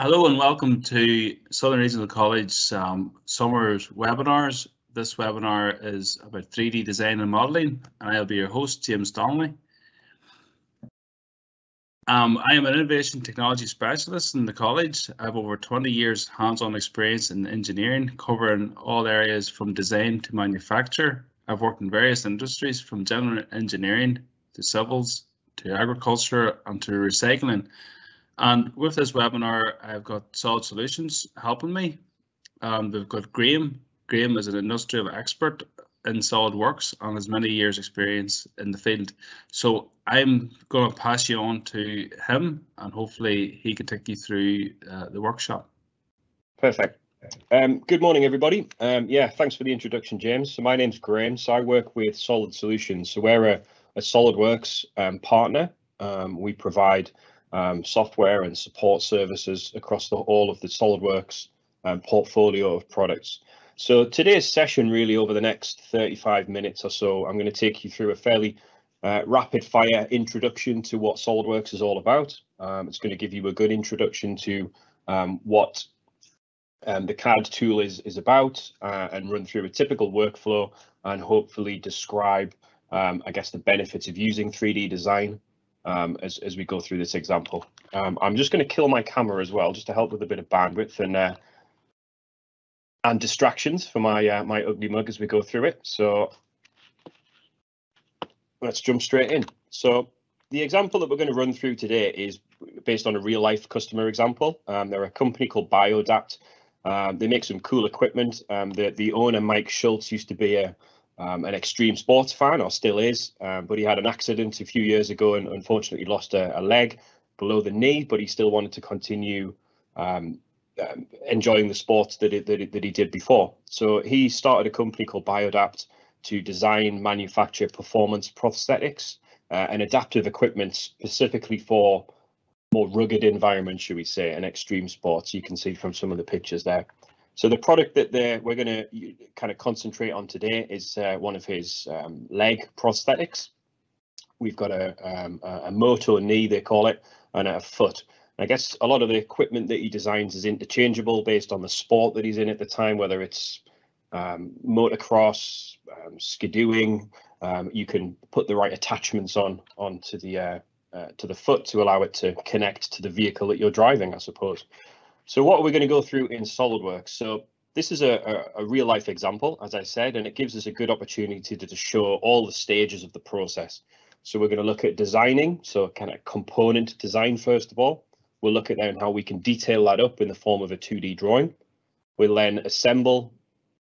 Hello and welcome to Southern Regional College um, Summer's webinars. This webinar is about 3D design and modelling and I'll be your host, James Donnelly. Um, I am an innovation technology specialist in the college. I have over 20 years hands-on experience in engineering, covering all areas from design to manufacture. I've worked in various industries from general engineering to civils to agriculture and to recycling. And with this webinar, I've got Solid Solutions helping me. Um, we've got Graham. Graham is an industrial expert in SolidWorks and has many years experience in the field. So I'm going to pass you on to him and hopefully he can take you through uh, the workshop. Perfect. Um, good morning, everybody. Um, yeah, thanks for the introduction, James. So my name's Graham. So I work with Solid Solutions. So we're a, a SolidWorks um, partner. Um, we provide um, software and support services across the, all of the SolidWorks um, portfolio of products. So today's session really over the next 35 minutes or so, I'm going to take you through a fairly uh, rapid fire introduction to what SolidWorks is all about. Um, it's going to give you a good introduction to um, what um, the CAD tool is, is about uh, and run through a typical workflow and hopefully describe, um, I guess, the benefits of using 3D design um, as, as we go through this example. Um, I'm just going to kill my camera as well, just to help with a bit of bandwidth and uh, and distractions for my uh, my ugly mug as we go through it. So let's jump straight in. So the example that we're going to run through today is based on a real life customer example. Um, they're a company called Biodapt. Um, they make some cool equipment. Um, the, the owner, Mike Schultz, used to be a, um, an extreme sports fan, or still is, um, but he had an accident a few years ago and unfortunately lost a, a leg below the knee, but he still wanted to continue um, um, enjoying the sports that, it, that, it, that he did before. So he started a company called Biodapt to design, manufacture performance prosthetics uh, and adaptive equipment specifically for more rugged environments, should we say, and extreme sports. You can see from some of the pictures there. So the product that we're going to kind of concentrate on today is uh, one of his um, leg prosthetics. We've got a, um, a moto knee, they call it, and a foot. I guess a lot of the equipment that he designs is interchangeable based on the sport that he's in at the time, whether it's um, motocross, um, skidooing. Um, you can put the right attachments on onto the uh, uh, to the foot to allow it to connect to the vehicle that you're driving, I suppose. So what are we going to go through in SolidWorks? So this is a, a, a, real life example, as I said, and it gives us a good opportunity to, to show all the stages of the process. So we're going to look at designing, so kind of component design first of all. We'll look at then how we can detail that up in the form of a 2D drawing. We'll then assemble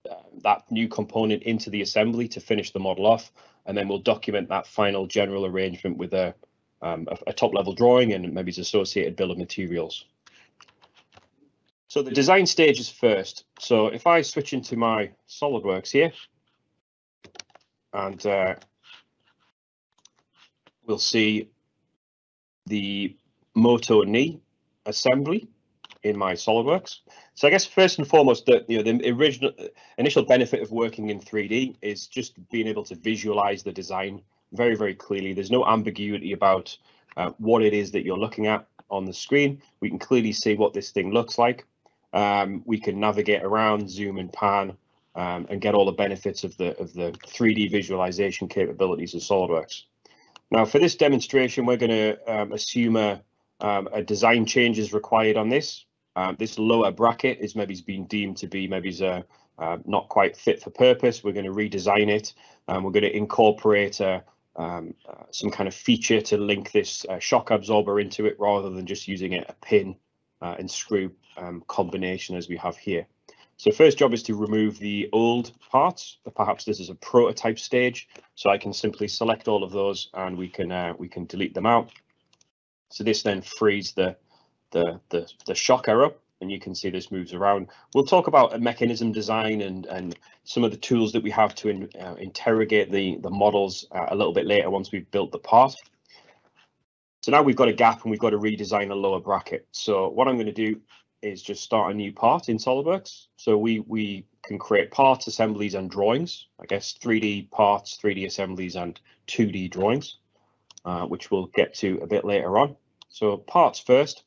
uh, that new component into the assembly to finish the model off, and then we'll document that final general arrangement with a, um, a, a top level drawing and maybe its associated bill of materials. So the design stage is first. So if I switch into my SolidWorks here, and uh, we'll see the Moto knee assembly in my SolidWorks. So I guess first and foremost, the you know the original initial benefit of working in 3D is just being able to visualize the design very very clearly. There's no ambiguity about uh, what it is that you're looking at on the screen. We can clearly see what this thing looks like um, we can navigate around, zoom and pan, um, and get all the benefits of the of the 3D visualization capabilities of SolidWorks. Now, for this demonstration, we're going to um, assume a, um, a design change is required on this. Um, this lower bracket is maybe been deemed to be maybe a, uh, not quite fit for purpose. We're going to redesign it, and we're going to incorporate a, um, uh, some kind of feature to link this uh, shock absorber into it rather than just using it a pin uh, and screw um, combination as we have here. So first job is to remove the old parts. Perhaps this is a prototype stage, so I can simply select all of those and we can uh, we can delete them out. So this then frees the the the, the shocker up, and you can see this moves around. We'll talk about a mechanism design and and some of the tools that we have to in, uh, interrogate the the models uh, a little bit later once we've built the part. So now we've got a gap and we've got to redesign a lower bracket. So what I'm going to do is just start a new part in SolidWorks. So we, we can create parts, assemblies and drawings, I guess 3D parts, 3D assemblies and 2D drawings, uh, which we'll get to a bit later on. So parts first.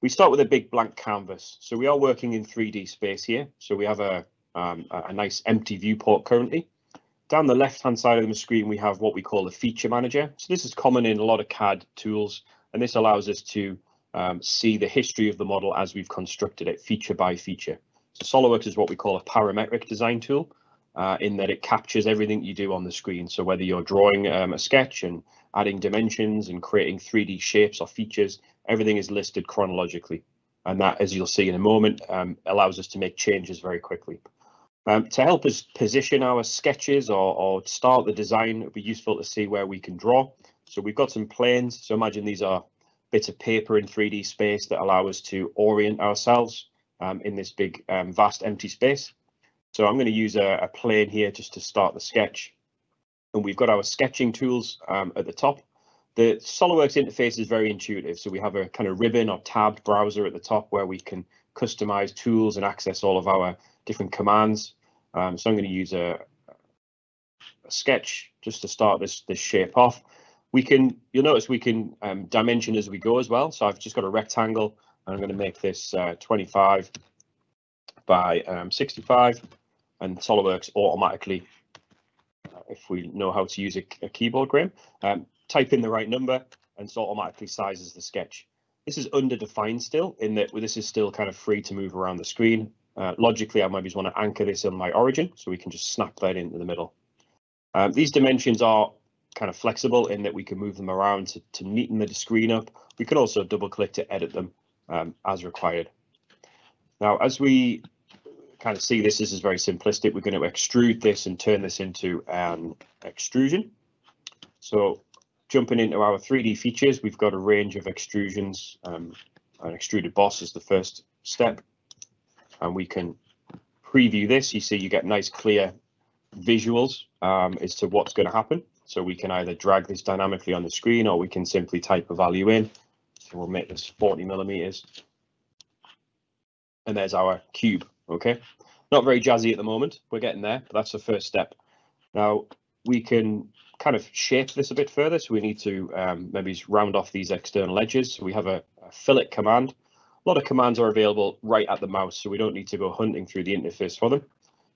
we start with a big blank canvas. So we are working in 3D space here. So we have a, um, a nice empty viewport currently. Down the left-hand side of the screen, we have what we call a feature manager. So this is common in a lot of CAD tools, and this allows us to um, see the history of the model as we've constructed it feature by feature. So SOLIDWORKS is what we call a parametric design tool uh, in that it captures everything you do on the screen. So whether you're drawing um, a sketch and adding dimensions and creating 3D shapes or features, everything is listed chronologically. And that, as you'll see in a moment, um, allows us to make changes very quickly. Um, to help us position our sketches or, or start the design, it would be useful to see where we can draw. So we've got some planes. So imagine these are bits of paper in 3D space that allow us to orient ourselves um, in this big, um, vast empty space. So I'm going to use a, a, plane here just to start the sketch. And we've got our sketching tools um, at the top. The SOLIDWORKS interface is very intuitive. So we have a kind of ribbon or tabbed browser at the top where we can customize tools and access all of our different commands. Um, so I'm going to use a, a, sketch just to start this, this shape off. We can, you'll notice we can um, dimension as we go as well. So I've just got a rectangle and I'm going to make this uh, 25 by um, 65 and SOLIDWORKS automatically, uh, if we know how to use a, a keyboard, Graham, um, type in the right number and so automatically sizes the sketch. This is underdefined still in that this is still kind of free to move around the screen. Uh, logically, I might just want to anchor this in my origin so we can just snap that into the middle. Um, these dimensions are kind of flexible in that we can move them around to, to neaten the screen up. We can also double click to edit them um, as required. Now, as we kind of see this, this is very simplistic. We're going to extrude this and turn this into an extrusion. So jumping into our 3D features, we've got a range of extrusions. Um, an extruded boss is the first step and we can preview this. You see you get nice clear visuals um, as to what's going to happen. So we can either drag this dynamically on the screen or we can simply type a value in. So we'll make this 40 millimeters. And there's our cube, okay? Not very jazzy at the moment, we're getting there, but that's the first step. Now we can kind of shape this a bit further. So we need to um, maybe round off these external edges. So we have a, a fillet command a lot of commands are available right at the mouse, so we don't need to go hunting through the interface for them.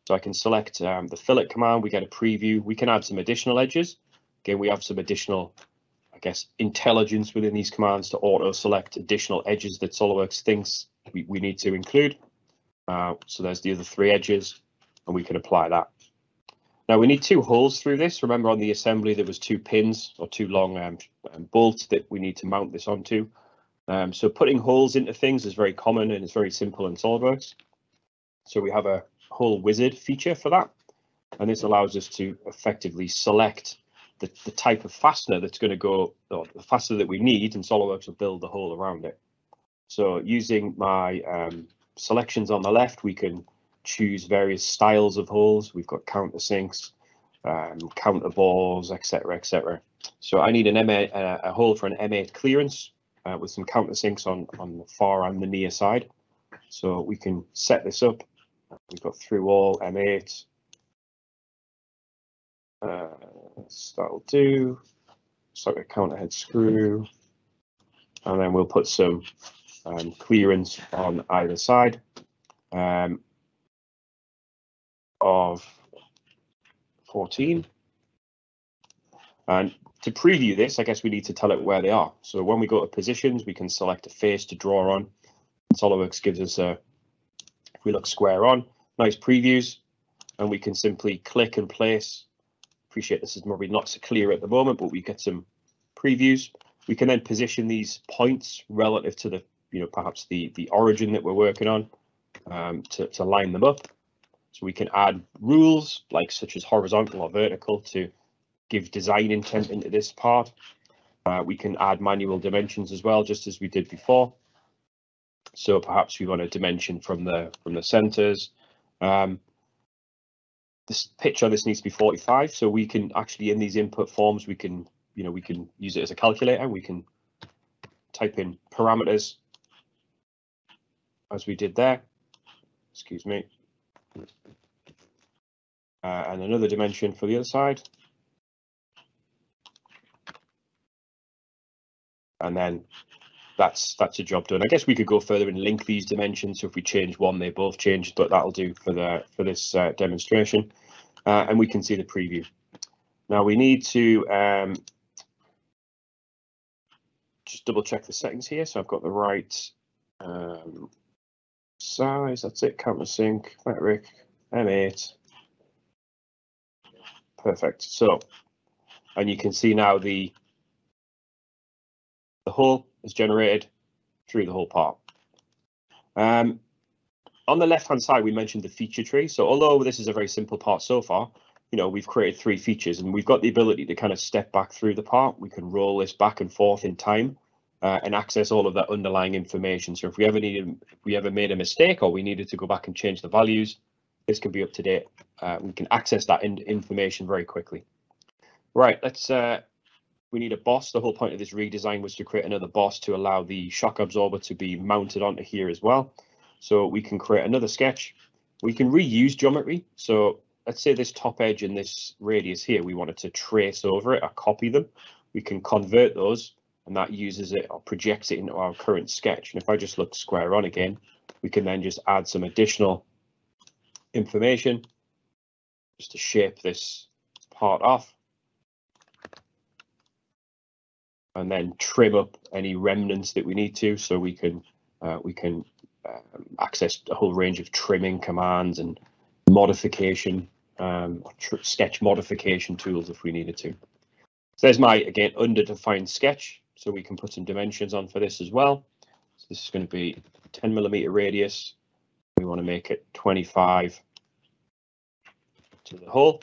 So I can select um, the fillet command, we get a preview, we can add some additional edges. Again, we have some additional, I guess, intelligence within these commands to auto select additional edges that SOLIDWORKS thinks we, we need to include. Uh, so there's the other three edges, and we can apply that. Now we need two holes through this. Remember on the assembly there was two pins or two long um, um bolts that we need to mount this onto. Um, so putting holes into things is very common and it's very simple in SOLIDWORKS. So we have a hole wizard feature for that. And this allows us to effectively select the, the type of fastener that's going to go, or the fastener that we need, and SOLIDWORKS will build the hole around it. So using my um, selections on the left, we can choose various styles of holes. We've got countersinks, um, counter bores, etc., etc. So I need an M8, uh, a hole for an M8 clearance uh, with some countersinks on, on the far and the near side. So we can set this up. We've got through all M8. Uh, that'll do. So a counter head screw. And then we'll put some um, clearance on either side um, of 14. And to preview this, I guess we need to tell it where they are. So when we go to positions, we can select a face to draw on. SOLIDWORKS gives us a, if we look square on, nice previews, and we can simply click and place. Appreciate this is probably not so clear at the moment, but we get some previews. We can then position these points relative to the, you know, perhaps the, the origin that we're working on um, to, to line them up. So we can add rules like such as horizontal or vertical to give design intent into this part. Uh, we can add manual dimensions as well, just as we did before. So perhaps we want a dimension from the from the centers. Um, this pitch on this needs to be 45, so we can actually in these input forms we can you know we can use it as a calculator. We can type in parameters as we did there. Excuse me. Uh, and another dimension for the other side. and then that's that's a job done. I guess we could go further and link these dimensions. So if we change one, they both change, but that'll do for the for this uh, demonstration. Uh, and we can see the preview. Now we need to um, just double check the settings here. So I've got the right um, size. That's it. Countersink, metric, M8. Perfect. So, and you can see now the the hole is generated through the whole part. Um, on the left hand side, we mentioned the feature tree. So although this is a very simple part so far, you know, we've created three features and we've got the ability to kind of step back through the part. We can roll this back and forth in time uh, and access all of that underlying information. So if we ever needed, if we ever made a mistake or we needed to go back and change the values, this can be up to date. Uh, we can access that in information very quickly. Right, let's uh, we need a boss. The whole point of this redesign was to create another boss to allow the shock absorber to be mounted onto here as well. So we can create another sketch. We can reuse geometry. So let's say this top edge and this radius here, we wanted to trace over it or copy them. We can convert those and that uses it or projects it into our current sketch. And if I just look square on again, we can then just add some additional information just to shape this part off. and then trim up any remnants that we need to so we can uh, we can um, access a whole range of trimming commands and modification um, sketch modification tools if we needed to. So there's my again underdefined sketch so we can put some dimensions on for this as well. So this is going to be 10 millimeter radius. We want to make it 25 to the hole.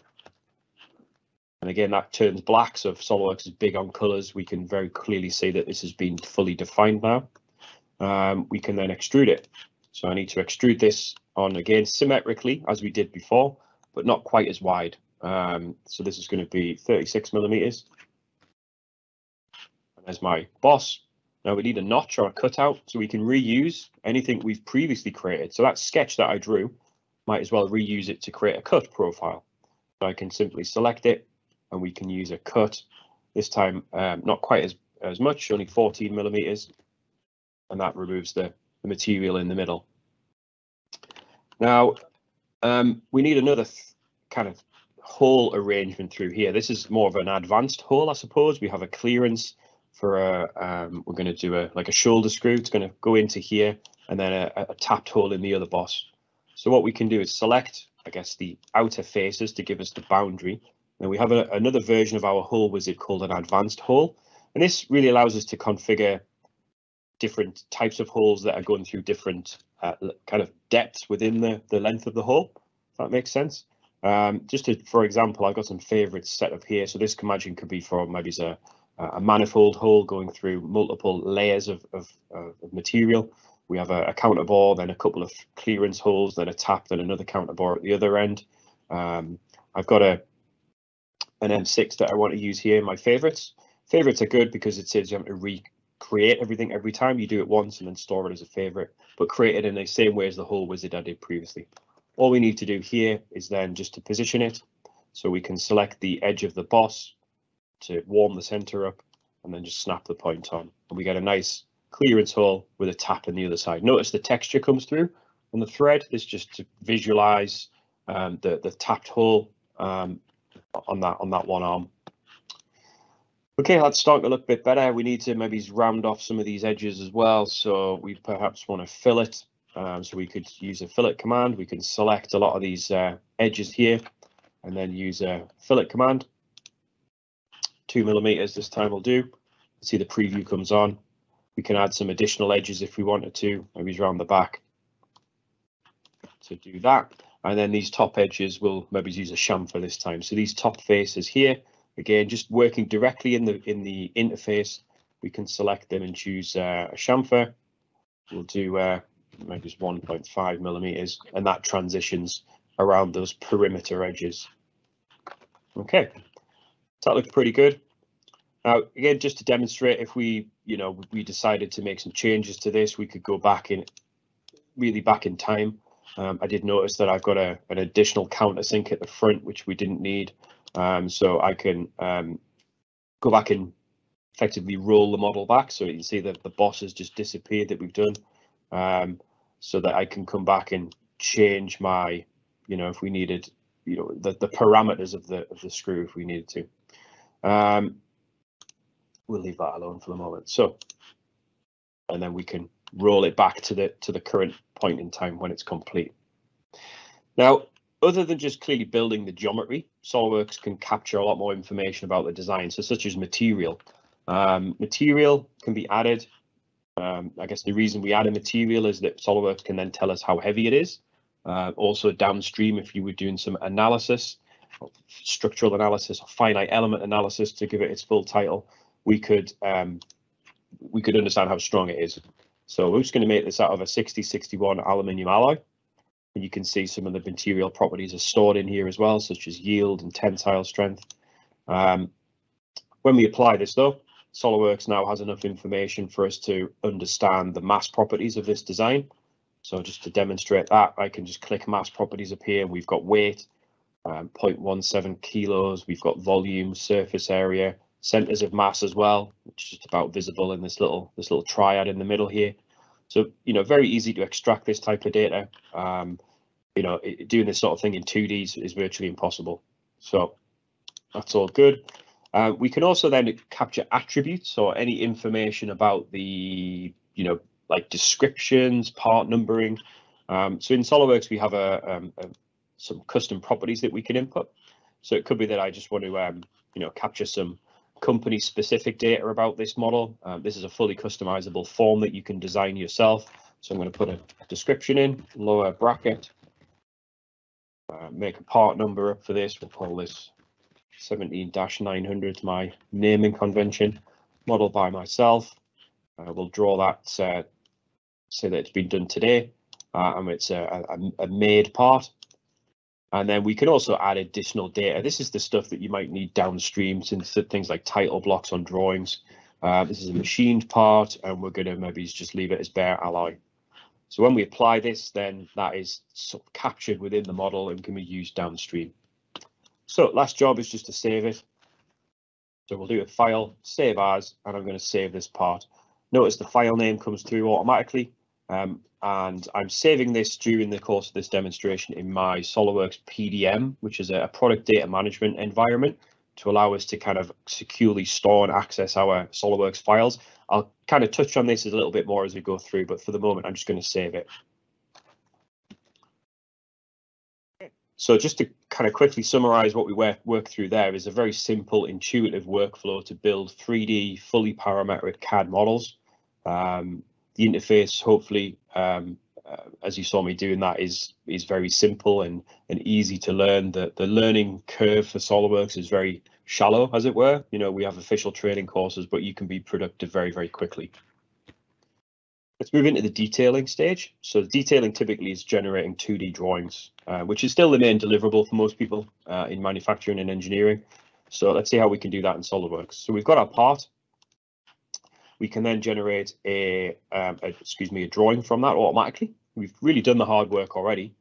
And again, that turns black. So if SOLIDWORKS is big on colors, we can very clearly see that this has been fully defined now. Um, we can then extrude it. So I need to extrude this on again symmetrically as we did before, but not quite as wide. Um, so this is going to be 36 millimeters. There's my boss. Now we need a notch or a cutout so we can reuse anything we've previously created. So that sketch that I drew, might as well reuse it to create a cut profile. So I can simply select it, and we can use a cut this time um, not quite as as much only 14 millimeters and that removes the, the material in the middle now um, we need another kind of hole arrangement through here this is more of an advanced hole i suppose we have a clearance for a um, we're going to do a like a shoulder screw it's going to go into here and then a, a tapped hole in the other boss so what we can do is select i guess the outer faces to give us the boundary now we have a, another version of our hole wizard called an advanced hole, and this really allows us to configure different types of holes that are going through different uh, kind of depths within the, the length of the hole, if that makes sense. Um, just to, for example, I've got some favorites set up here. So this imagine could be for maybe a, a manifold hole going through multiple layers of, of, uh, of material. We have a, a counter bore, then a couple of clearance holes, then a tap, then another counter bore at the other end. Um, I've got a, an M6 that I want to use here, my favorites. Favorites are good because it says you have to recreate everything every time. You do it once and then store it as a favorite, but create it in the same way as the hole wizard I did previously. All we need to do here is then just to position it. So we can select the edge of the boss to warm the center up and then just snap the point on. And we get a nice clearance hole with a tap on the other side. Notice the texture comes through on the thread. This just to visualize um, the, the tapped hole um, on that on that one arm. Okay, let's start to look a bit better. We need to maybe round off some of these edges as well. So we perhaps want to fillet. Um, so we could use a fillet command. We can select a lot of these uh, edges here and then use a fillet command. Two millimeters this time will do. See the preview comes on. We can add some additional edges if we wanted to, maybe around the back to do that. And then these top edges will maybe use a chamfer this time. So these top faces here, again, just working directly in the in the interface, we can select them and choose uh, a chamfer. We'll do uh, maybe it's 1.5 millimeters, and that transitions around those perimeter edges. Okay, that looks pretty good. Now, again, just to demonstrate, if we, you know, we decided to make some changes to this, we could go back in, really back in time um, I did notice that I've got a, an additional countersink at the front, which we didn't need. Um, so I can um, go back and effectively roll the model back. So you can see that the boss has just disappeared that we've done um, so that I can come back and change my, you know, if we needed, you know, the, the parameters of the of the screw if we needed to. Um, we'll leave that alone for the moment. So, and then we can roll it back to the to the current point in time when it's complete. Now, other than just clearly building the geometry, SOLIDWORKS can capture a lot more information about the design, so such as material. Um, material can be added. Um, I guess the reason we add a material is that SOLIDWORKS can then tell us how heavy it is. Uh, also downstream, if you were doing some analysis, structural analysis or finite element analysis to give it its full title, we could um, we could understand how strong it is. So we're just going to make this out of a 6061 aluminium alloy. And you can see some of the material properties are stored in here as well, such as yield and tensile strength. Um, when we apply this though, SOLIDWORKS now has enough information for us to understand the mass properties of this design. So just to demonstrate that, I can just click mass properties up here. And we've got weight, um, 0.17 kilos. We've got volume, surface area, centers of mass as well, which is just about visible in this little this little triad in the middle here. So, you know, very easy to extract this type of data. Um, you know, it, doing this sort of thing in 2D is, is virtually impossible. So that's all good. Uh, we can also then capture attributes or any information about the, you know, like descriptions, part numbering. Um, so in SOLIDWORKS, we have a, um, a, some custom properties that we can input. So it could be that I just want to, um, you know, capture some company specific data about this model. Um, this is a fully customizable form that you can design yourself. So I'm going to put a description in, lower bracket, uh, make a part number up for this. We'll call this 17-900, my naming convention, model by myself. Uh, we'll draw that, uh, say that it's been done today, uh, and it's a, a, a made part. And then we can also add additional data. This is the stuff that you might need downstream, since things like title blocks on drawings. Uh, this is a machined part, and we're going to maybe just leave it as bare alloy. So when we apply this, then that is sort of captured within the model and can be used downstream. So last job is just to save it. So we'll do a file, save as, and I'm going to save this part. Notice the file name comes through automatically. Um, and I'm saving this during the course of this demonstration in my SOLIDWORKS PDM, which is a product data management environment to allow us to kind of securely store and access our SOLIDWORKS files. I'll kind of touch on this a little bit more as we go through, but for the moment, I'm just going to save it. So just to kind of quickly summarize what we work, work through there is a very simple, intuitive workflow to build 3D fully parametric CAD models. Um, the interface, hopefully, um, uh, as you saw me doing that, is is very simple and and easy to learn. The the learning curve for SOLIDWORKS is very shallow, as it were. You know, we have official training courses, but you can be productive very very quickly. Let's move into the detailing stage. So detailing typically is generating 2D drawings, uh, which is still the main deliverable for most people uh, in manufacturing and engineering. So let's see how we can do that in SOLIDWORKS. So we've got our part we can then generate a, um, a, excuse me, a drawing from that automatically. We've really done the hard work already.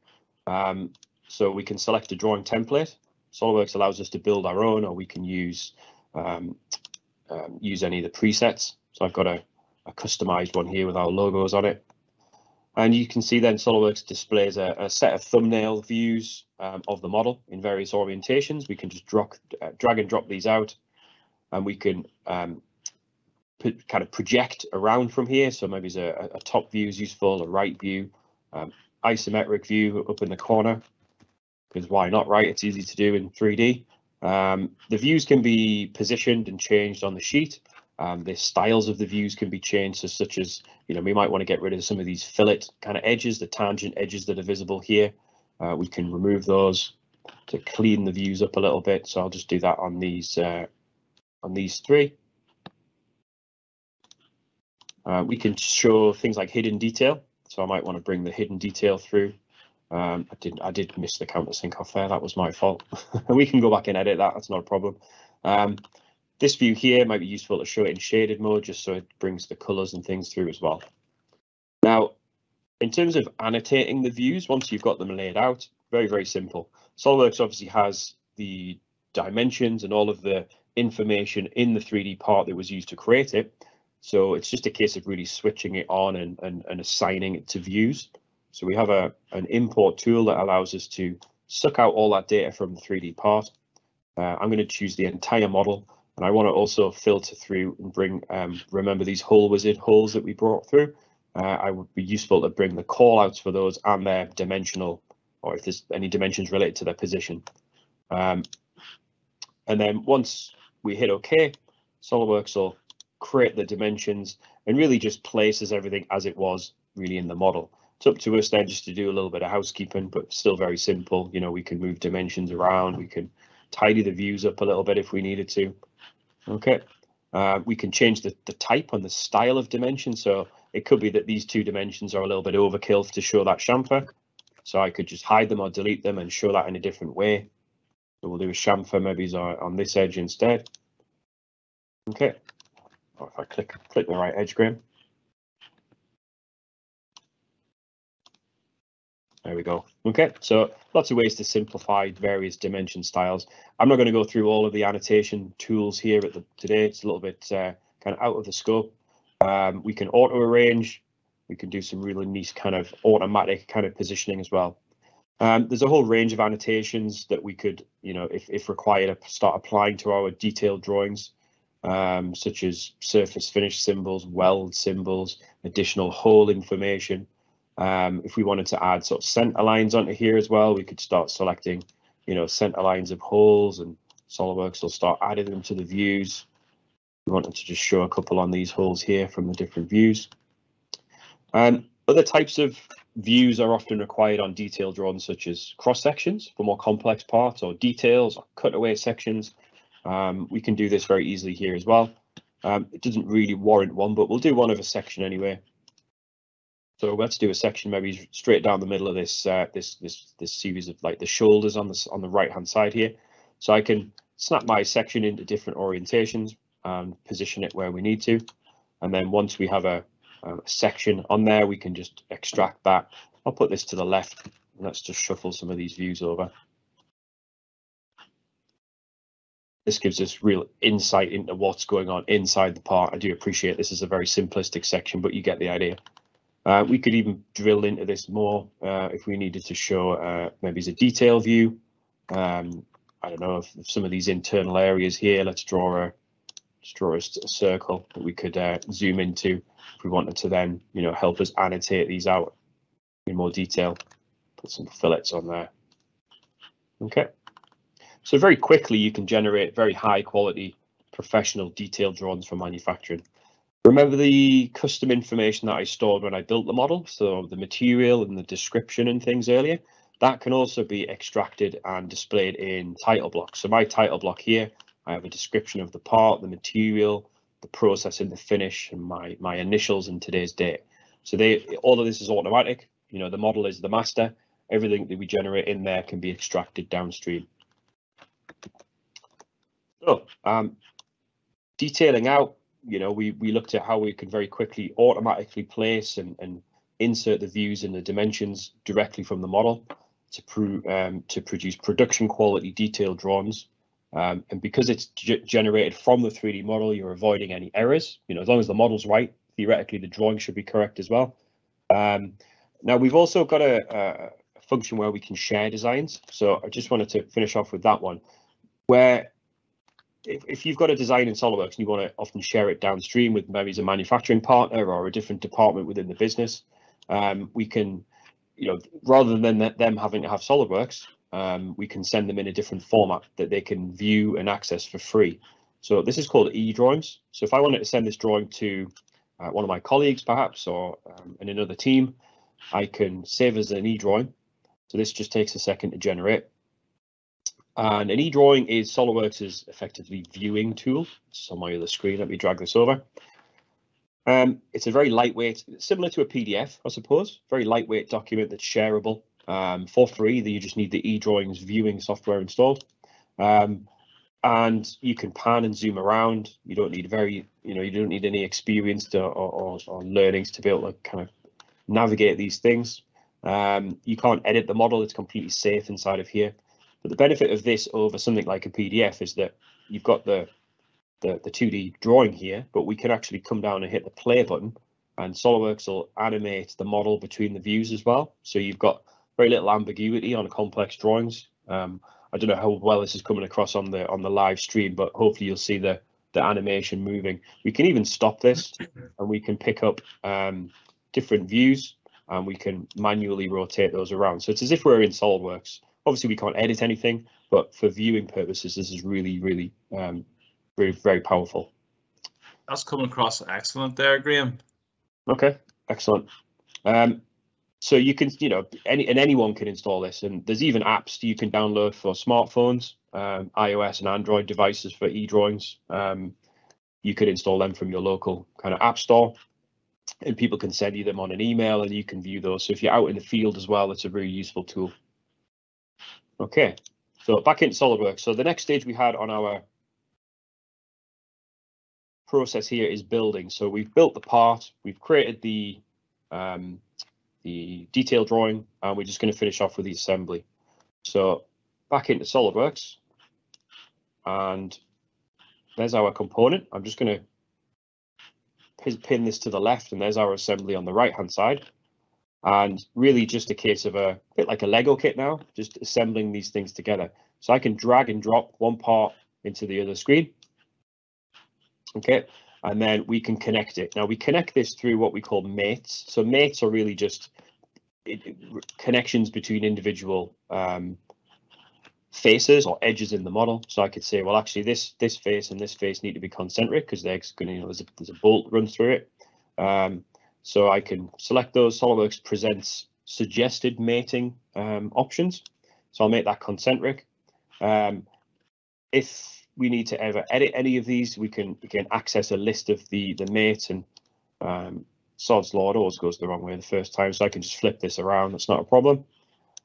Um, so we can select a drawing template. SOLIDWORKS allows us to build our own, or we can use um, um, use any of the presets. So I've got a, a, customized one here with our logos on it. And you can see then SOLIDWORKS displays a, a set of thumbnail views um, of the model in various orientations. We can just drop, uh, drag and drop these out and we can um, kind of project around from here. So maybe a, a top view is useful, a right view, um, isometric view up in the corner, because why not, right? It's easy to do in 3D. Um, the views can be positioned and changed on the sheet. Um, the styles of the views can be changed, so such as, you know, we might want to get rid of some of these fillet kind of edges, the tangent edges that are visible here. Uh, we can remove those to clean the views up a little bit. So I'll just do that on these uh, on these three. Uh, we can show things like hidden detail. So I might want to bring the hidden detail through. Um, I did I did miss the countersink off there. That was my fault. we can go back and edit that. That's not a problem. Um, this view here might be useful to show it in shaded mode, just so it brings the colors and things through as well. Now, in terms of annotating the views, once you've got them laid out, very, very simple. SOLIDWORKS obviously has the dimensions and all of the information in the 3D part that was used to create it. So it's just a case of really switching it on and, and, and assigning it to views. So we have a, an import tool that allows us to suck out all that data from the 3D part. Uh, I'm going to choose the entire model and I want to also filter through and bring, um, remember these hole wizard holes that we brought through. Uh, I would be useful to bring the call outs for those and their dimensional, or if there's any dimensions related to their position. Um, and then once we hit OK, SOLIDWORKS will create the dimensions and really just places everything as it was really in the model. It's up to us then just to do a little bit of housekeeping, but still very simple. You know, we can move dimensions around, we can tidy the views up a little bit if we needed to. Okay, uh, we can change the, the type and the style of dimension. So it could be that these two dimensions are a little bit overkill to show that chamfer. So I could just hide them or delete them and show that in a different way. So we'll do a chamfer maybe on this edge instead. Okay, if I click click the right edge, Graham. There we go. Okay, so lots of ways to simplify various dimension styles. I'm not going to go through all of the annotation tools here at the today. It's a little bit uh, kind of out of the scope. Um, we can auto arrange. We can do some really nice kind of automatic kind of positioning as well. Um, there's a whole range of annotations that we could, you know, if, if required, start applying to our detailed drawings, um, such as surface finish symbols, weld symbols, additional hole information. Um, if we wanted to add sort of center lines onto here as well, we could start selecting, you know, center lines of holes and SOLIDWORKS will start adding them to the views. We wanted to just show a couple on these holes here from the different views. Um, other types of views are often required on detailed drawings such as cross sections for more complex parts or details or cutaway sections. Um, we can do this very easily here as well. Um, it doesn't really warrant one, but we'll do one of a section anyway. So let's do a section maybe straight down the middle of this uh, this this this series of like the shoulders on the on the right hand side here. So I can snap my section into different orientations and position it where we need to. And then once we have a, a section on there, we can just extract that. I'll put this to the left. Let's just shuffle some of these views over. This gives us real insight into what's going on inside the part. I do appreciate this is a very simplistic section, but you get the idea. Uh, we could even drill into this more uh, if we needed to show uh, maybe as a detail view. Um, I don't know if, if, some of these internal areas here, let's draw a, let's draw a, a circle that we could uh, zoom into if we wanted to then, you know, help us annotate these out in more detail. Put some fillets on there. Okay. So very quickly you can generate very high quality professional detailed drawings for manufacturing. Remember the custom information that I stored when I built the model, so the material and the description and things earlier, that can also be extracted and displayed in title blocks. So my title block here, I have a description of the part, the material, the process and the finish, and my, my initials and today's date. So they all of this is automatic. You know, the model is the master. Everything that we generate in there can be extracted downstream. So um, detailing out you know, we, we looked at how we could very quickly automatically place and, and insert the views and the dimensions directly from the model to, um, to produce production quality detailed drawings. Um, and because it's generated from the 3D model, you're avoiding any errors. You know, as long as the model's right, theoretically the drawing should be correct as well. Um, now we've also got a, a function where we can share designs. So I just wanted to finish off with that one, where if, if you've got a design in SOLIDWORKS and you want to often share it downstream with maybe as a manufacturing partner or a different department within the business, um, we can, you know, rather than them having to have SOLIDWORKS, um, we can send them in a different format that they can view and access for free. So this is called e-drawings. So if I wanted to send this drawing to uh, one of my colleagues, perhaps, or um, in another team, I can save as an e-drawing. So this just takes a second to generate. And an e-drawing is SOLIDWORKS' effectively viewing tool. It's on my other screen. Let me drag this over. Um, it's a very lightweight, similar to a PDF, I suppose, very lightweight document that's shareable um, for free. That you just need the e-drawings viewing software installed. Um, and you can pan and zoom around. You don't need very, you know, you don't need any experience to, or, or, or learnings to be able to kind of navigate these things. Um, you can't edit the model. It's completely safe inside of here. But the benefit of this over something like a PDF is that you've got the the, the 2D drawing here, but we can actually come down and hit the play button and SOLIDWORKS will animate the model between the views as well. So you've got very little ambiguity on complex drawings. Um, I don't know how well this is coming across on the on the live stream, but hopefully you'll see the the animation moving. We can even stop this and we can pick up um, different views and we can manually rotate those around. So it's as if we're in SOLIDWORKS. Obviously we can't edit anything, but for viewing purposes, this is really, really, um, very, very powerful. That's coming across excellent there, Graham. Okay, excellent. Um, so you can, you know, any and anyone can install this, and there's even apps you can download for smartphones, um, iOS and Android devices for e-drawings. Um, you could install them from your local kind of app store, and people can send you them on an email, and you can view those. So if you're out in the field as well, it's a very useful tool. Okay, so back into SolidWorks. So the next stage we had on our process here is building. So we've built the part, we've created the um, the detail drawing, and we're just going to finish off with the assembly. So back into SolidWorks, and there's our component. I'm just going to pin this to the left, and there's our assembly on the right hand side. And really just a case of a bit like a Lego kit now, just assembling these things together. So I can drag and drop one part into the other screen. Okay, and then we can connect it. Now we connect this through what we call mates. So mates are really just connections between individual um, faces or edges in the model. So I could say, well, actually this this face and this face need to be concentric because they're going to, you know, there's a, there's a bolt run through it. Um, so I can select those. SOLIDWORKS presents suggested mating um, options. So I'll make that concentric. Um, if we need to ever edit any of these, we can again access a list of the the mates and um, sod's law always goes the wrong way the first time, so I can just flip this around. That's not a problem.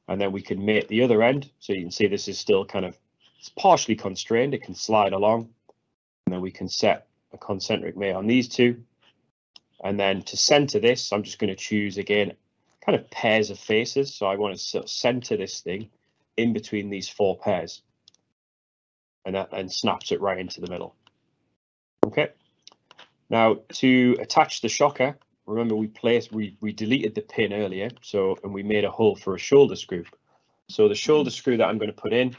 And then we can mate the other end, so you can see this is still kind of it's partially constrained. It can slide along, and then we can set a concentric mate on these two. And then to center this, I'm just going to choose again kind of pairs of faces. So I want to sort of center this thing in between these four pairs and that and snaps it right into the middle. Okay. Now to attach the shocker, remember we placed we we deleted the pin earlier, so and we made a hole for a shoulder screw. So the shoulder screw that I'm going to put in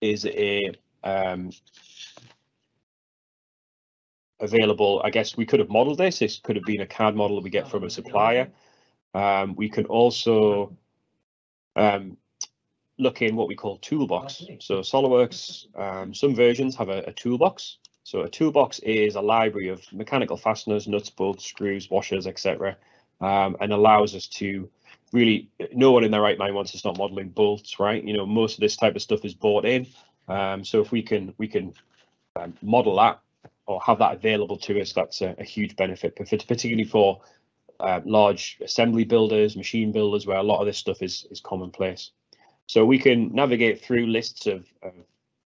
is a um, available. I guess we could have modeled this. This could have been a CAD model we get from a supplier. Um, we can also um, look in what we call toolbox. So SOLIDWORKS, um, some versions have a, a, toolbox. So a toolbox is a library of mechanical fasteners, nuts, bolts, screws, washers, etc., um, and allows us to really, no one in their right mind wants to start modeling bolts, right? You know, most of this type of stuff is bought in. Um, so if we can we can um, model that or have that available to us, that's a, a huge benefit, particularly for uh, large assembly builders, machine builders, where a lot of this stuff is is commonplace. So we can navigate through lists of, of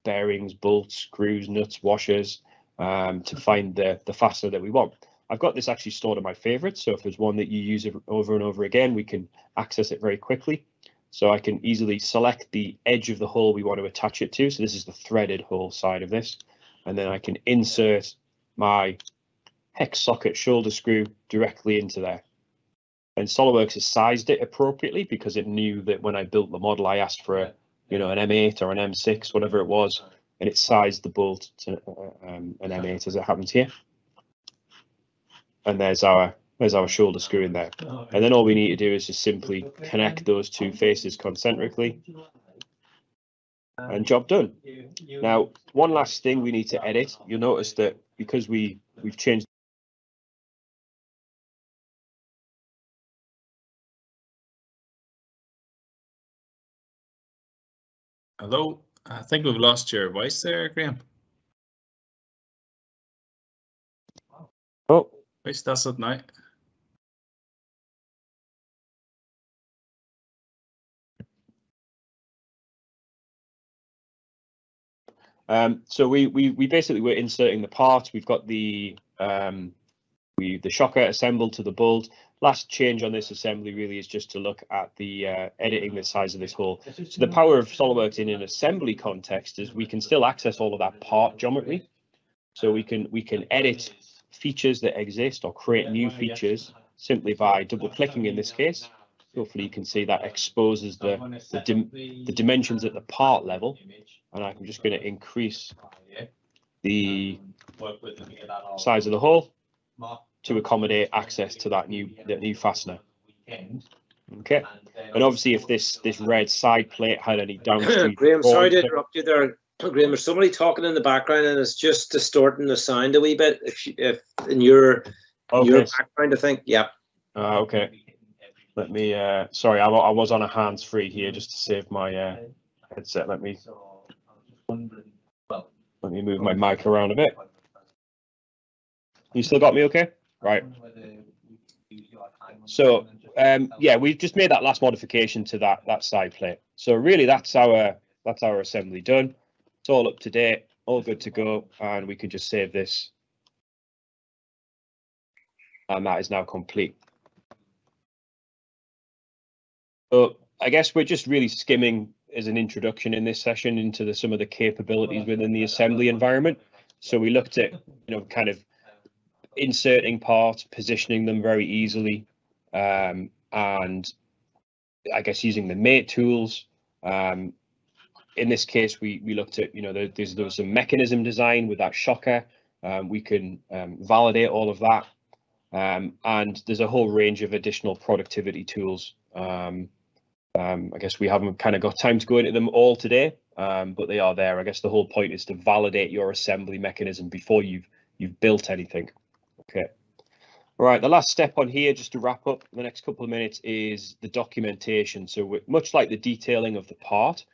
bearings, bolts, screws, nuts, washers um, to find the, the fastener that we want. I've got this actually stored in my favorites. So if there's one that you use over and over again, we can access it very quickly. So I can easily select the edge of the hole we want to attach it to. So this is the threaded hole side of this. And then I can insert my hex socket shoulder screw directly into there. And SolidWorks has sized it appropriately because it knew that when I built the model, I asked for a, you know, an M8 or an M6, whatever it was, and it sized the bolt to uh, um, an M8 as it happens here. And there's our there's our shoulder screw in there. And then all we need to do is just simply connect those two faces concentrically and job done. Now, one last thing we need to edit. You'll notice that because we we've changed Hello, I think we've lost your voice there, Graham. Oh, voice that's it now. Um, so we, we we basically we're inserting the part. We've got the um, we the shocker assembled to the bolt last change on this assembly really is just to look at the uh, editing the size of this hole. So the power of SOLIDWORKS in an assembly context is we can still access all of that part geometry. So we can we can edit features that exist or create new features simply by double clicking in this case. Hopefully you can see that exposes the, the, dim, the dimensions at the part level. And I'm just going to increase the size of the hole to accommodate access to that new that new fastener. Okay, and obviously if this this red side plate had any downstream. Graham, sorry to interrupt you there. Graham, there's somebody talking in the background and it's just distorting the sound a wee bit. If you, if in your Okay. your background, I think. Yeah. Uh, okay. Let me. Uh, sorry, I, I was on a hands free here just to save my uh, headset. Let me let me move my mic around a bit. You still got me okay? Right. So, Um, yeah, we've just made that last modification to that that side plate. So really, that's our that's our assembly done. It's all up to date, all good to go, and we can just save this. And that is now complete. So I guess we're just really skimming as an introduction in this session into the, some of the capabilities within the assembly environment. So we looked at, you know, kind of inserting parts, positioning them very easily, um, and I guess using the mate tools. Um, in this case, we we looked at, you know, there, there's there was some mechanism design with that shocker. Um, we can um, validate all of that. Um, and there's a whole range of additional productivity tools. Um, um, I guess we haven't kind of got time to go into them all today, um, but they are there. I guess the whole point is to validate your assembly mechanism before you've you've built anything. Okay. All right, the last step on here, just to wrap up the next couple of minutes, is the documentation. So much like the detailing of the part,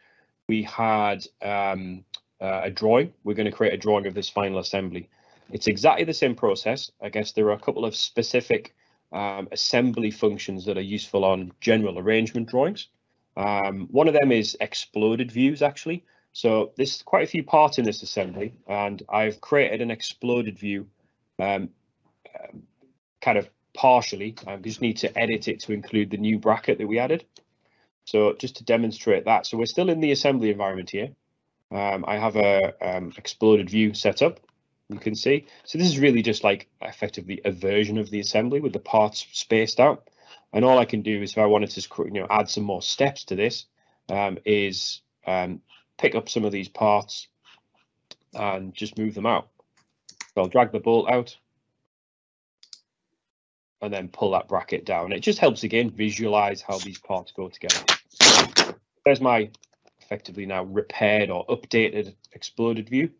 we had um, uh, a drawing. We're going to create a drawing of this final assembly. It's exactly the same process. I guess there are a couple of specific um, assembly functions that are useful on general arrangement drawings. Um, one of them is exploded views, actually. So there's quite a few parts in this assembly, and I've created an exploded view um, kind of partially. I just need to edit it to include the new bracket that we added. So just to demonstrate that, so we're still in the assembly environment here. Um, I have a um, exploded view set up. You can see. So this is really just like effectively a version of the assembly with the parts spaced out. And all I can do is if I wanted to you know add some more steps to this, um, is um, pick up some of these parts and just move them out. So I'll drag the bolt out and then pull that bracket down. It just helps again visualize how these parts go together. There's my effectively now repaired or updated exploded view.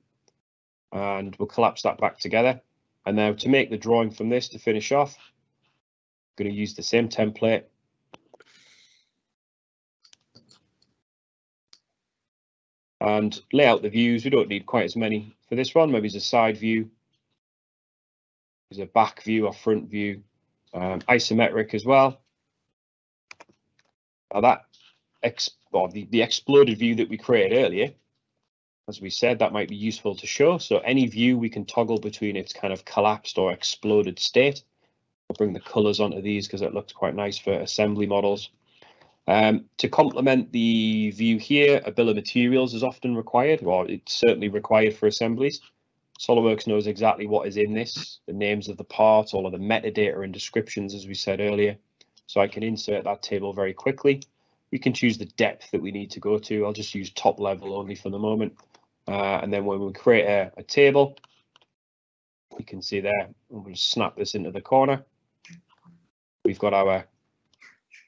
And we'll collapse that back together. And now to make the drawing from this to finish off, I'm going to use the same template. And lay out the views. We don't need quite as many for this one. Maybe it's a side view. There's a back view or front view um, isometric as well. Now that ex or the, the exploded view that we created earlier, as we said, that might be useful to show. So any view we can toggle between its kind of collapsed or exploded state. I'll bring the colors onto these because it looks quite nice for assembly models. Um, to complement the view here, a bill of materials is often required, or it's certainly required for assemblies. SOLIDWORKS knows exactly what is in this, the names of the parts, all of the metadata and descriptions, as we said earlier. So I can insert that table very quickly. We can choose the depth that we need to go to. I'll just use top level only for the moment. Uh, and then when we create a, a table, you can see there, we'll to snap this into the corner. We've got our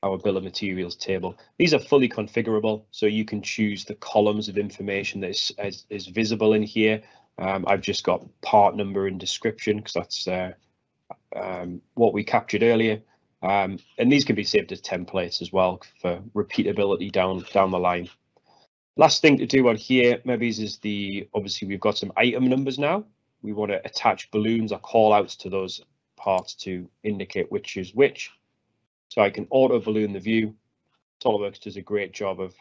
our bill of materials table. These are fully configurable, so you can choose the columns of information that is, is, is visible in here. Um, I've just got part number and description because that's uh, um, what we captured earlier. Um, and these can be saved as templates as well for repeatability down down the line. Last thing to do on here, maybe is, the obviously we've got some item numbers now. We want to attach balloons or call outs to those parts to indicate which is which. So I can auto balloon the view. SOLIDWORKS does a great job of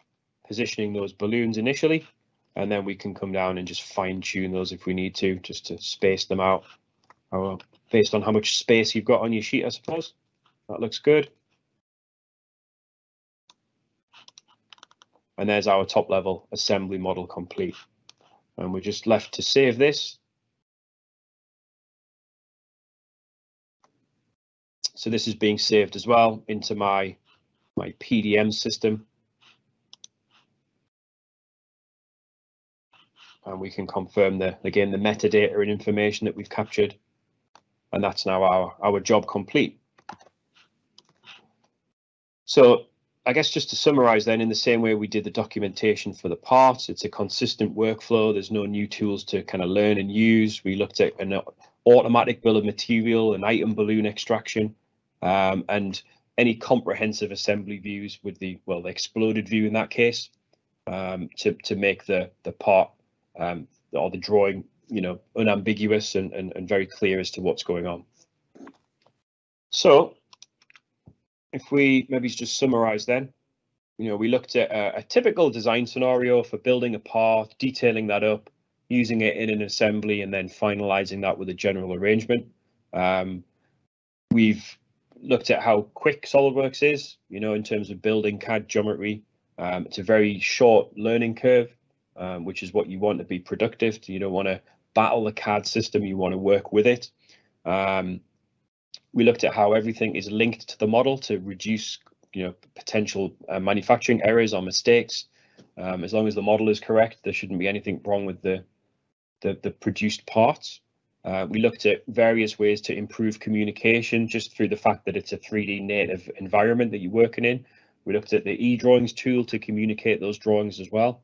positioning those balloons initially, and then we can come down and just fine tune those if we need to, just to space them out. Based on how much space you've got on your sheet, I suppose. That looks good. And there's our top level assembly model complete. And we're just left to save this. So this is being saved as well into my, my PDM system. And we can confirm the, again, the metadata and information that we've captured. And that's now our, our job complete. So I guess just to summarize then in the same way we did the documentation for the parts, it's a consistent workflow. There's no new tools to kind of learn and use. We looked at an automatic bill of material and item balloon extraction um, and any comprehensive assembly views with the, well, the exploded view in that case um, to, to make the, the part um, or the drawing, you know, unambiguous and, and, and very clear as to what's going on. So if we maybe just summarize then, you know, we looked at a, a, typical design scenario for building a part, detailing that up, using it in an assembly, and then finalizing that with a general arrangement. Um, we've looked at how quick SolidWorks is, you know, in terms of building CAD geometry. Um, it's a very short learning curve, um, which is what you want to be productive. You don't want to battle the CAD system, you want to work with it. Um, we looked at how everything is linked to the model to reduce you know potential uh, manufacturing errors or mistakes. Um, as long as the model is correct, there shouldn't be anything wrong with the the, the produced parts. Uh, we looked at various ways to improve communication just through the fact that it's a 3D native environment that you're working in. We looked at the e-drawings tool to communicate those drawings as well.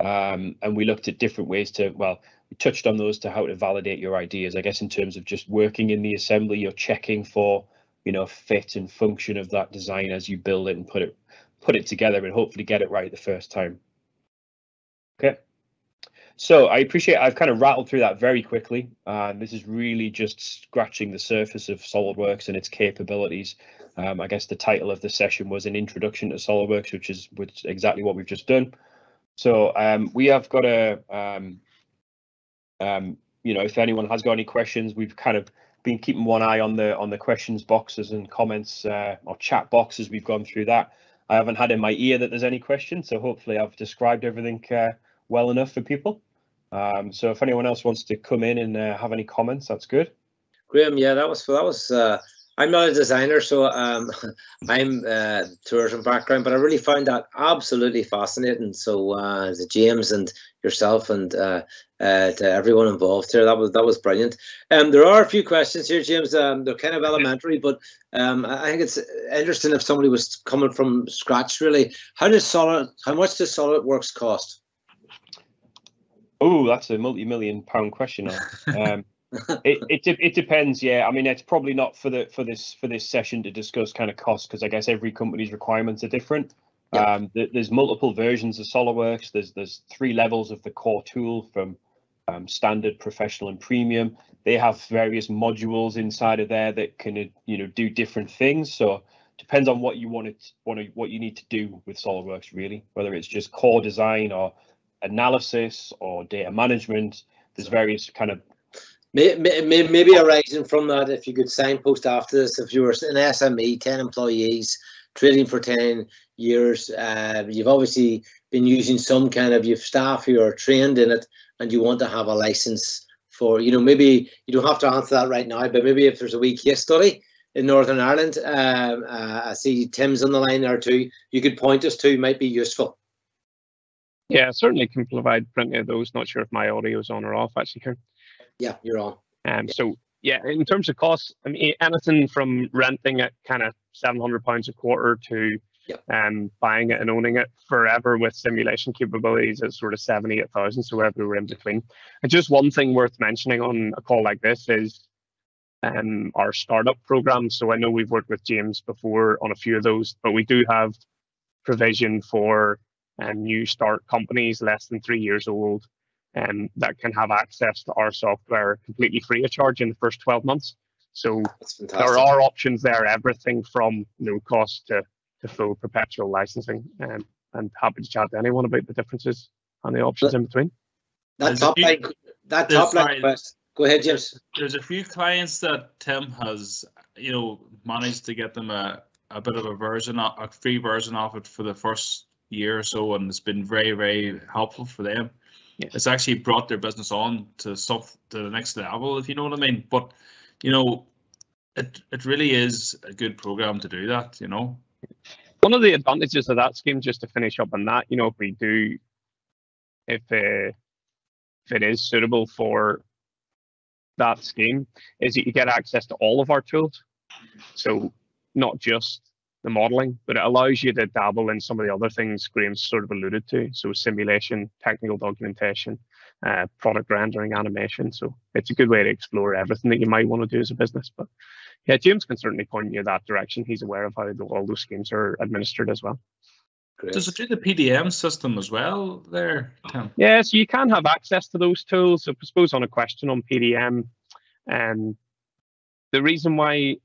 Um, and we looked at different ways to, well, we touched on those to how to validate your ideas. I guess in terms of just working in the assembly, you're checking for, you know, fit and function of that design as you build it and put it put it together and hopefully get it right the first time. Okay. So I appreciate I've kind of rattled through that very quickly. And this is really just scratching the surface of SolidWorks and its capabilities. Um, I guess the title of the session was an introduction to SolidWorks, which is which exactly what we've just done. So um, we have got a, um, um, you know, if anyone has got any questions, we've kind of been keeping one eye on the on the questions boxes and comments uh, or chat boxes. We've gone through that. I haven't had in my ear that there's any questions, so hopefully I've described everything uh, well enough for people. Um, so if anyone else wants to come in and uh, have any comments, that's good. Graham, yeah, that was that was uh, I'm not a designer, so um, I'm uh, tourism background, but I really found that absolutely fascinating. So uh, the James and yourself and uh, uh, to everyone involved here, that was that was brilliant. Um, there are a few questions here, James. Um, they're kind of elementary, but um, I think it's interesting if somebody was coming from scratch. Really, how does solid? How much does SolidWorks cost? Oh, that's a multi-million pound question. Um, it, it it depends. Yeah, I mean, it's probably not for the for this for this session to discuss kind of cost because I guess every company's requirements are different. Yeah. Um, th there's multiple versions of SolidWorks. There's there's three levels of the core tool from um, standard, professional, and premium. They have various modules inside of there that can you know do different things. So depends on what you want it want to, what you need to do with SolidWorks really, whether it's just core design or analysis or data management. There's various kind of Maybe arising from that, if you could signpost after this, if you were an SME, 10 employees, trading for 10 years, uh, you've obviously been using some kind of, you've staff who are trained in it and you want to have a license for, you know, maybe you don't have to answer that right now, but maybe if there's a wee case study in Northern Ireland, um, uh, I see Tim's on the line there too, you could point us to might be useful. Yeah, certainly can provide plenty of those. Not sure if my audio is on or off actually, Karen. Yeah, you're on. Um, yeah. So yeah, in terms of costs, I mean anything from renting at kind of seven hundred pounds a quarter to yep. um, buying it and owning it forever with simulation capabilities at sort of seven, eight thousand, so wherever we're in between. And just one thing worth mentioning on a call like this is um, our startup program. So I know we've worked with James before on a few of those, but we do have provision for um, new start companies less than three years old um, that can have access to our software completely free of charge in the first 12 months. So there are options there, everything from no cost to, to full perpetual licensing. Um, and happy to chat to anyone about the differences and the options in between. That top line, that top line quest. Go ahead, James. There's a few clients that Tim has, you know, managed to get them a, a bit of a version, a free version of it for the first year or so, and it's been very, very helpful for them yeah. it's actually brought their business on to stuff to the next level, if you know what I mean. But you know, it it really is a good program to do that. You know. One of the advantages of that scheme, just to finish up on that, you know, if we do, if uh, if it is suitable for that scheme, is that you get access to all of our tools. So not just the modeling, but it allows you to dabble in some of the other things Graham's sort of alluded to. So simulation, technical documentation, uh, product rendering, animation. So it's a good way to explore everything that you might want to do as a business. But yeah, James can certainly point you that direction. He's aware of how the, all those schemes are administered as well. Great. Does it do the PDM system as well there, Tim? Yeah, so you can have access to those tools. So I suppose on a question on PDM, and um, the reason why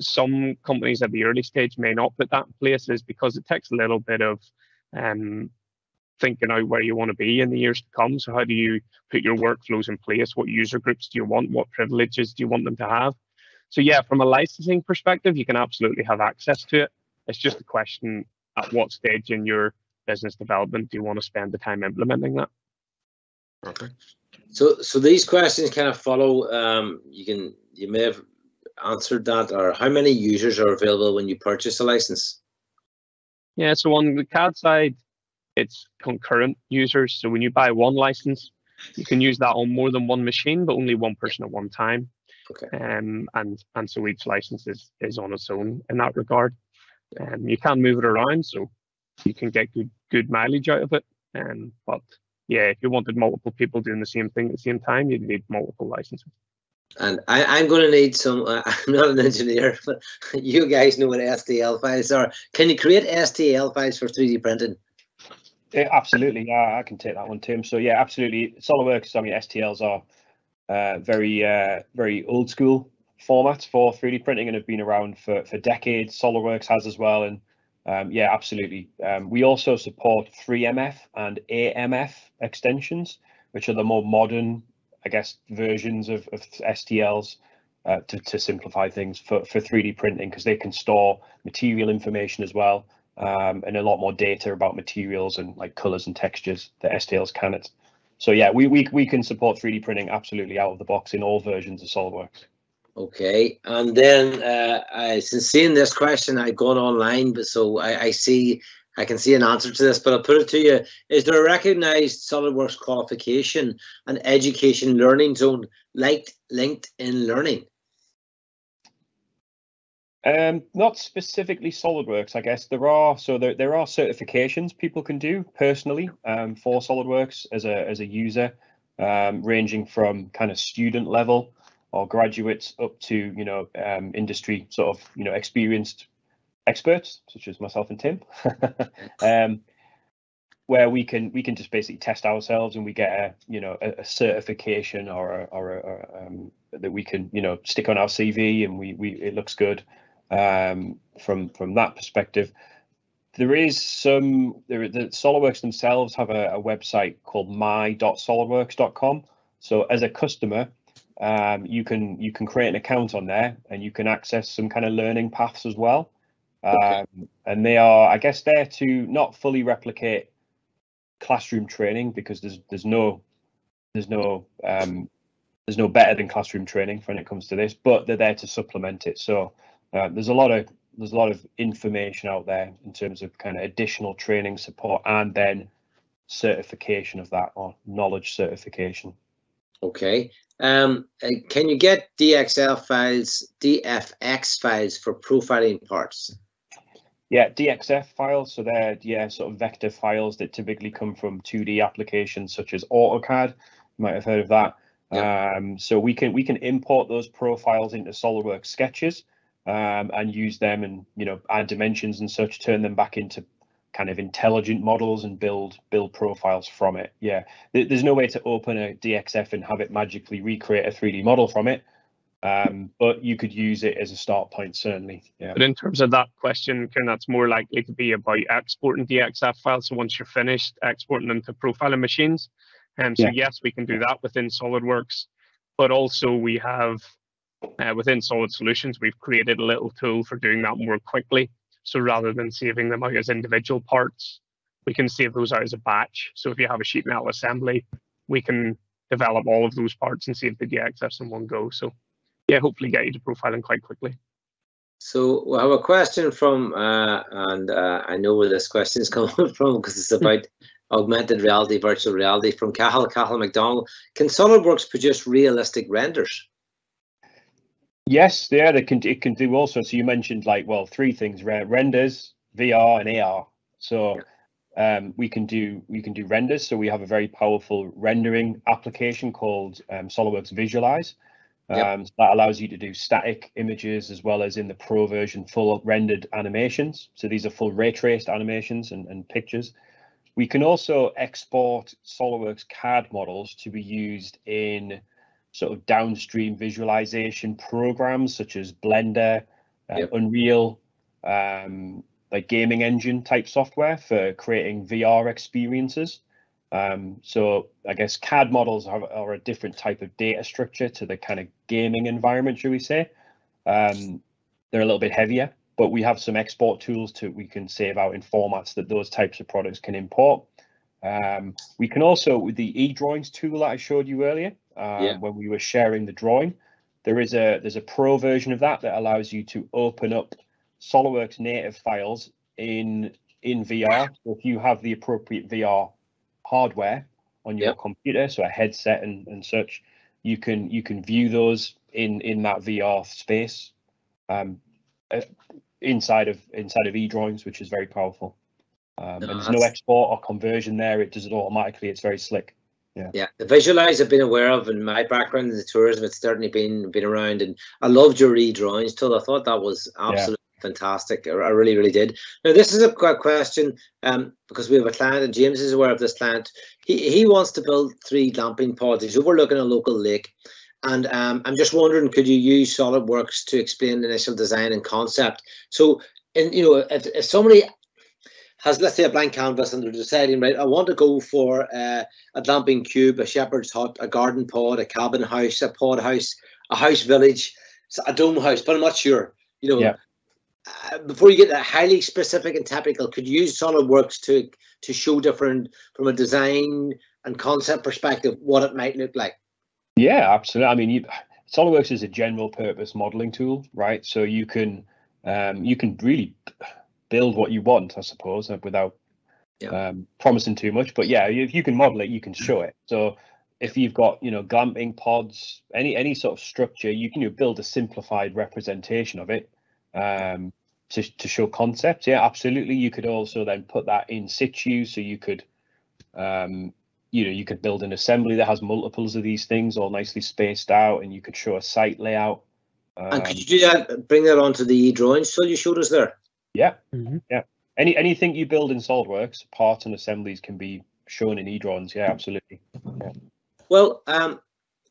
some companies at the early stage may not put that in place is because it takes a little bit of um, thinking out where you want to be in the years to come. So how do you put your workflows in place? What user groups do you want? What privileges do you want them to have? So yeah, from a licensing perspective, you can absolutely have access to it. It's just a question at what stage in your business development do you want to spend the time implementing that? Okay. So, so these questions kind of follow. Um, you can, you may have answered that, or how many users are available when you purchase a license? Yeah, so on the CAD side, it's concurrent users. So when you buy one license, you can use that on more than one machine, but only one person at one time. Okay. Um, and and so each license is, is on its own in that regard. Um, you can move it around, so you can get good good mileage out of it. Um, but yeah, if you wanted multiple people doing the same thing at the same time, you'd need multiple licenses. And I, am going to need some. Uh, I'm not an engineer, but you guys know what STL files are. Can you create STL files for 3D printing? Yeah, absolutely. Yeah, I can take that one, Tim. So yeah, absolutely. SolidWorks. I mean, STLs are uh, very uh, very old school formats for 3D printing and have been around for, for decades. SolidWorks has as well. And um, yeah, absolutely. Um, we also support 3MF and AMF extensions, which are the more modern, I guess, versions of, of STLs uh, to, to simplify things for, for 3D printing because they can store material information as well um, and a lot more data about materials and like colors and textures that STLs cannot. So yeah, we, we, we can support 3D printing absolutely out of the box in all versions of SolidWorks. Okay, and then uh, I, since seeing this question, I've gone online, but so I, I see I can see an answer to this, but I'll put it to you. Is there a recognized SolidWorks qualification and education learning zone like LinkedIn Learning? Um, not specifically SolidWorks, I guess there are. So there, there are certifications people can do personally um, for SolidWorks as a as a user, um, ranging from kind of student level or graduates up to you know um, industry sort of you know experienced experts such as myself and Tim, um, where we can we can just basically test ourselves and we get a you know a, a certification or a, or, a, um, that we can you know stick on our CV and we we it looks good um, from from that perspective. There is some there the SolidWorks themselves have a, a website called my.solidworks.com. So as a customer, um, you can you can create an account on there and you can access some kind of learning paths as well. Okay. Um, and they are, I guess, there to not fully replicate classroom training because there's there's no there's no um, there's no better than classroom training when it comes to this, but they're there to supplement it. So uh, there's a lot of there's a lot of information out there in terms of kind of additional training support and then certification of that or knowledge certification. Okay. Um, uh, can you get DXL files, DFX files for profiling parts? Yeah, DXF files. So they're yeah sort of vector files that typically come from 2D applications such as AutoCAD. You might have heard of that. Yeah. Um, so we can we can import those profiles into SolidWorks sketches um, and use them and you know add dimensions and such, turn them back into kind of intelligent models and build build profiles from it. Yeah, there's no way to open a DXF and have it magically recreate a 3D model from it, um, but you could use it as a start point certainly. Yeah. But in terms of that question, Kieran, that's more likely to be about exporting DXF files. So once you're finished exporting them to profiling machines, um, so yeah. yes, we can do that within SolidWorks, but also we have uh, within Solid Solutions, we've created a little tool for doing that more quickly. So rather than saving them out as individual parts, we can save those out as a batch. So if you have a sheet metal assembly, we can develop all of those parts and save the DXFs in one go. So yeah, hopefully get you to profiling quite quickly. So we have a question from, uh, and uh, I know where this question is coming from because it's about augmented reality, virtual reality from Cahill, Cahill McDonald. Can SolidWorks produce realistic renders? Yes, yeah, it can it can do also. So you mentioned like well three things: renders, VR, and AR. So yeah. um, we can do we can do renders. So we have a very powerful rendering application called um, SolidWorks Visualize. Yep. Um, so that allows you to do static images as well as in the pro version full rendered animations. So these are full ray traced animations and, and pictures. We can also export SOLIDWORKS CAD models to be used in sort of downstream visualization programs such as Blender, uh, yep. Unreal, um, like gaming engine type software for creating VR experiences. Um, so I guess CAD models are, are, a different type of data structure to the kind of gaming environment, should we say? Um, they're a little bit heavier, but we have some export tools to we can save out in formats that those types of products can import. Um, we can also with the e-drawings tool that I showed you earlier um, yeah. when we were sharing the drawing. There is a there's a pro version of that that allows you to open up SolidWorks native files in in VR. So if you have the appropriate VR hardware on your yep. computer, so a headset and, and such, you can you can view those in in that VR space um, uh, inside of inside of eDrawings, which is very powerful. Um, no, and there's no export or conversion there; it does it automatically. It's very slick. Yeah. yeah, the visualize I've been aware of in my background in the tourism. It's certainly been been around, and I loved your e-drawings tool. I thought that was absolutely fantastic. I really, really did. Now, this is a question um, because we have a client, and James is aware of this client. He he wants to build three glamping pods. He's overlooking a local lake, and um, I'm just wondering, could you use SolidWorks to explain the initial design and concept? So, and you know, if, if somebody has let's say a blank canvas and they're deciding right i want to go for uh, a glamping cube a shepherd's hut a garden pod a cabin house a pod house a house village a dome house but i'm not sure you know yeah. Uh, before you get that highly specific and technical, could you use SolidWorks to to show different from a design and concept perspective what it might look like? Yeah, absolutely. I mean, you, SolidWorks is a general purpose modeling tool, right? So you can um, you can really build what you want, I suppose, uh, without yeah. um, promising too much. But yeah, if you can model it, you can show it. So if you've got you know glamping pods, any any sort of structure, you can you build a simplified representation of it um, to, to show concepts. Yeah, absolutely. You could also then put that in situ, so you could, um, you know, you could build an assembly that has multiples of these things all nicely spaced out, and you could show a site layout. Um, and could you do that? Bring that onto the drawings so you showed us there. Yeah, mm-hmm. yeah. Any anything you build in SolidWorks, parts and assemblies can be shown in eDrawings. Yeah, absolutely. Yeah. Well, um,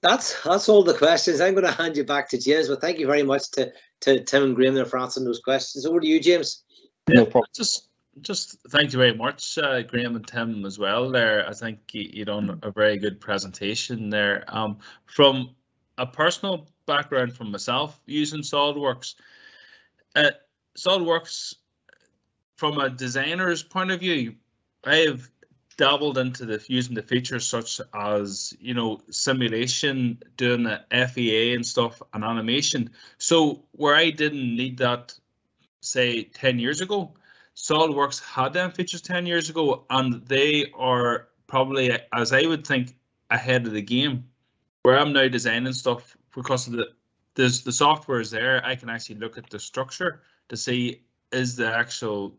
that's that's all the questions. I'm going to hand you back to James, but thank you very much to to Tim and Graham there for answering those questions. Over to you, James. No problem. Just just thank you very much, uh, Graham and Tim as well. There, I think you, you done a very good presentation there. Um, from a personal background from myself using SolidWorks, uh, SolidWorks from a designer's point of view, I have dabbled into the using the features such as you know simulation, doing the FEA and stuff, and animation. So where I didn't need that, say ten years ago, SolidWorks had them features ten years ago, and they are probably, as I would think, ahead of the game. Where I'm now designing stuff because of the the software is there. I can actually look at the structure to see is the actual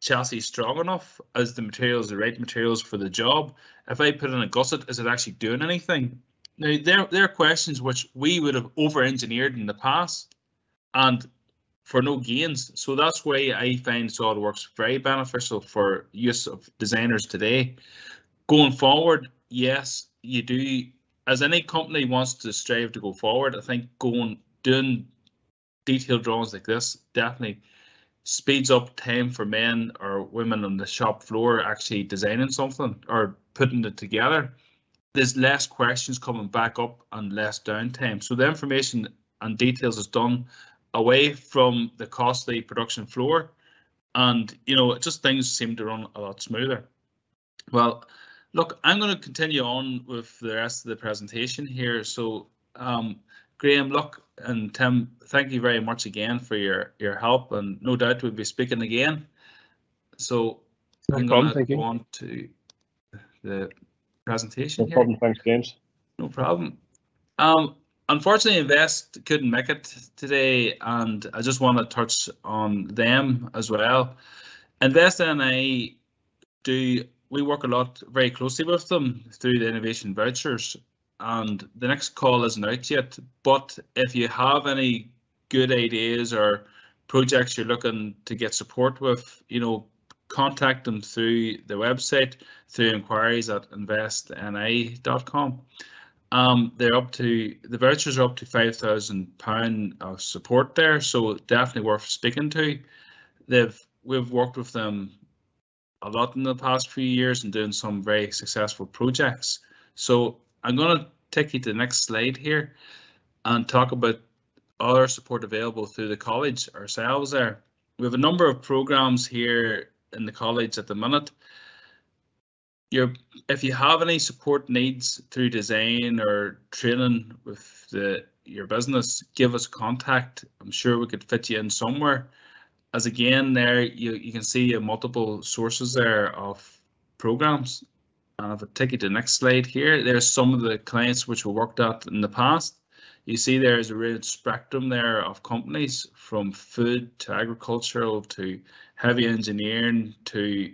chassis strong enough? Is the materials the right materials for the job? If I put in a gusset, is it actually doing anything? Now, there, there are questions which we would have over-engineered in the past and for no gains. So that's why I find SolidWorks very beneficial for use of designers today. Going forward, yes, you do. As any company wants to strive to go forward, I think going doing detailed drawings like this definitely speeds up time for men or women on the shop floor actually designing something or putting it together. There's less questions coming back up and less downtime. So the information and details is done away from the costly production floor. And, you know, just things seem to run a lot smoother. Well, look, I'm going to continue on with the rest of the presentation here. So um, Graham, look, and Tim, thank you very much again for your, your help and no doubt we'll be speaking again. So No I'm thank you. go on to the presentation No here. problem. Thanks, James. No problem. Um, unfortunately, Invest couldn't make it today, and I just want to touch on them as well. Invest and I do we work a lot very closely with them through the innovation vouchers, and the next call isn't out yet. But if you have any good ideas or projects you're looking to get support with, you know, contact them through the website through inquiries at investni.com. Um, they're up to the vouchers are up to five thousand pound of support there, so definitely worth speaking to. They've we've worked with them a lot in the past few years and doing some very successful projects. So I'm going to take you to the next slide here and talk about other support available through the college ourselves there. We have a number of programs here in the college at the minute. You're, if you have any support needs through design or training with the your business, give us contact. I'm sure we could fit you in somewhere. As again, there you, you can see multiple sources there of programs. And if I take you to the next slide here, there's some of the clients which we worked at in the past. You see there's a real spectrum there of companies from food to agricultural to heavy engineering to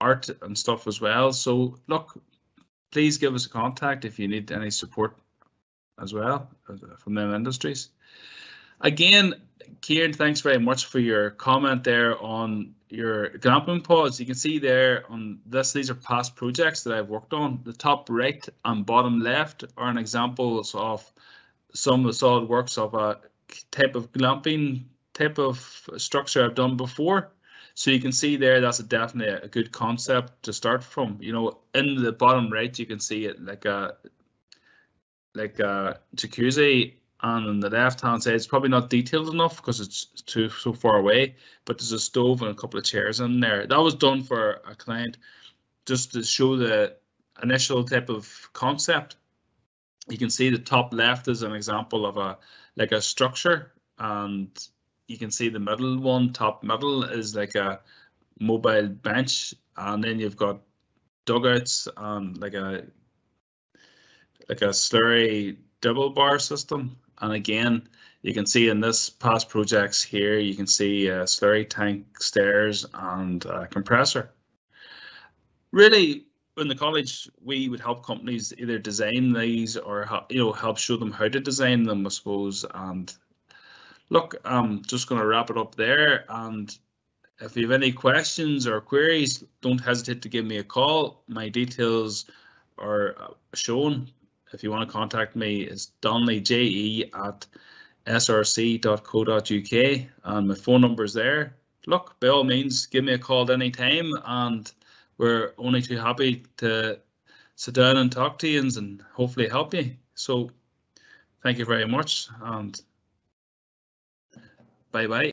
art and stuff as well. So look, please give us a contact if you need any support as well uh, from them industries. Again, Kieran, thanks very much for your comment there on your glamping pods. You can see there on this, these are past projects that I've worked on. The top right and bottom left are examples of some of the solid works of a type of glamping type of structure I've done before. So you can see there, that's a definitely a good concept to start from. You know, in the bottom right, you can see it like a like a jacuzzi and on the left hand side it's probably not detailed enough because it's too so far away but there's a stove and a couple of chairs in there. That was done for a client just to show the initial type of concept. You can see the top left is an example of a like a structure and you can see the middle one top middle is like a mobile bench and then you've got dugouts and like a like a slurry dribble bar system and again, you can see in this past projects here, you can see a slurry tank, stairs and a compressor. Really, in the college, we would help companies either design these or you know help show them how to design them, I suppose. And look, I'm just going to wrap it up there. And if you have any questions or queries, don't hesitate to give me a call. My details are uh, shown if you want to contact me, it's donnellyje at src.co.uk and my phone number is there. Look, by all means, give me a call at any time and we're only too happy to sit down and talk to you and hopefully help you. So thank you very much and bye bye.